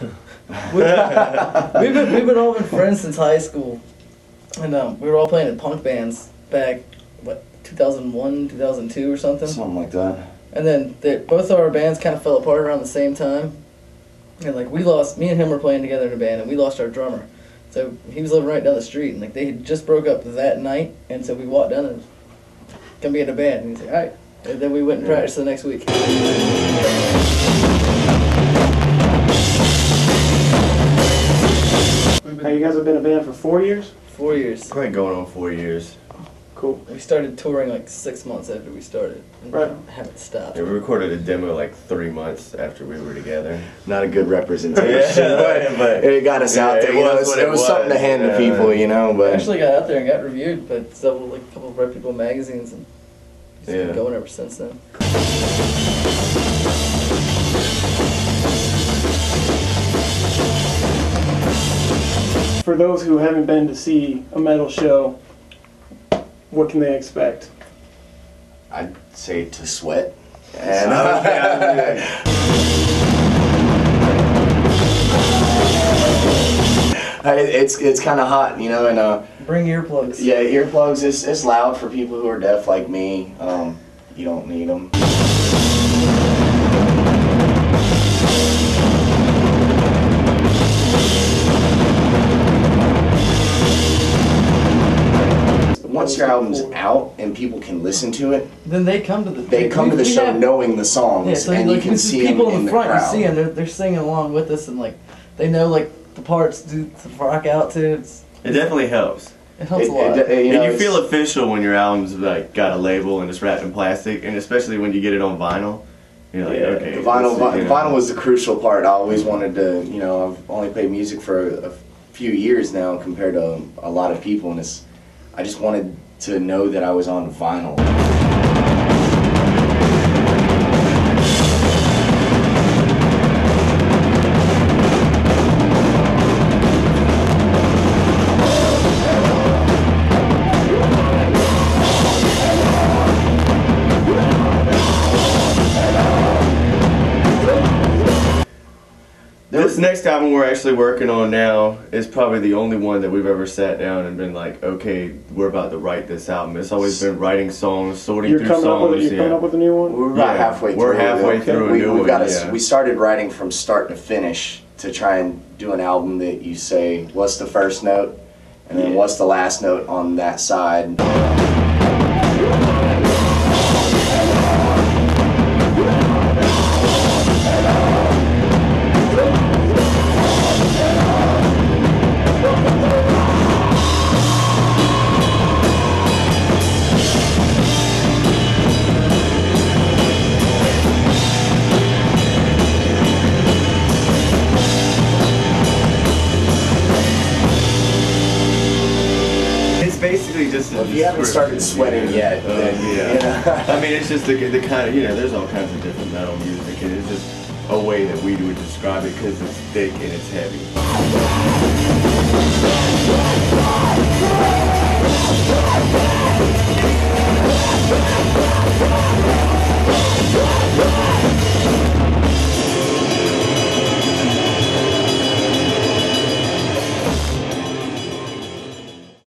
we've, been, we've been all been friends since high school, and um, we were all playing in punk bands back what 2001, 2002 or something. Something like that. And then they, both of our bands kind of fell apart around the same time, and like we lost. Me and him were playing together in a band, and we lost our drummer. So he was living right down the street, and like they had just broke up that night, and so we walked down and gonna be in a band, and he's like, all right. And then we went and practiced the next week. You guys have been a band for four years. Four years. Quite going on four years. Cool. We started touring like six months after we started. And Right. Haven't stopped. Yeah, we recorded a demo like three months after we were together. Not a good representation, Yeah, but, but- it got us yeah, out there. it You know, was it it was something to was, hand to people, you know. We But actually got out there and got reviewed by several, like a couple of Red People magazines, and it's Yeah. been going ever since then. For those who haven't been to see a metal show, what can they expect? I'd say to sweat. And Hey, it's it's kind of hot, you know, and uh, Bring earplugs. yeah, earplugs is it's loud for people who are deaf like me. Um, you don't need them. Once your album's out and people can listen to it, Then they come to the. they come to the show have- knowing the songs, Yeah, so and like you can see people them in in the the front. You see them. They're, they're singing along with us, and like they know like the parts to, to rock out to. It's, It definitely helps. it helps It- a lot. it- it- you and you feel official when your album's like got a label and it's wrapped in plastic, and especially when you get it on vinyl. You're like, Yeah, okay. The vinyl, this is, vi- you know. vinyl was the crucial part. I always wanted to, you know, I've only played music for a, a few years now compared to a lot of people, and it's, I just wanted to know that I was on vinyl. This next album we're actually working on now is probably the only one that we've ever sat down and been like, okay, we're about to write this album. It's always been writing songs, sorting You're through coming up with songs. you're coming up with a new one. We're about Yeah, halfway we're through. halfway Okay. through a we, new we one, got a- yeah. we started writing from start to finish to try and do an album that you say, what's the first note, and then Yeah. what's the last note on that side. Well, if you haven't started sweating yet, Uh, then, yeah. you know. I mean, it's just the, the kind of you know, there's all kinds of different metal music, and it's just a way that we would describe it because it's thick and it's heavy.